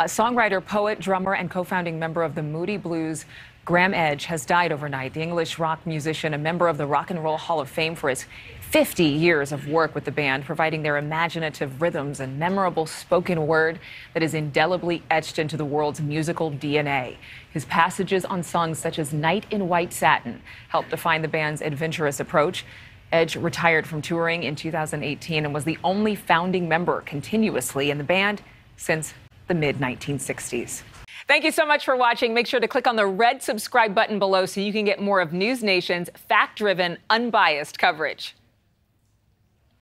A songwriter, poet, drummer, and co founding member of the Moody Blues, Graeme Edge, has died overnight. The English rock musician, a member of the Rock and Roll Hall of Fame for his 50 years of work with the band, providing their imaginative rhythms and memorable spoken word that is indelibly etched into the world's musical DNA. His passages on songs such as Night in White Satin helped define the band's adventurous approach. Edge retired from touring in 2018 and was the only founding member continuously in the band since the mid 1960s. Thank you so much for watching. Make sure to click on the red subscribe button below so you can get more of NewsNation's fact driven, unbiased coverage.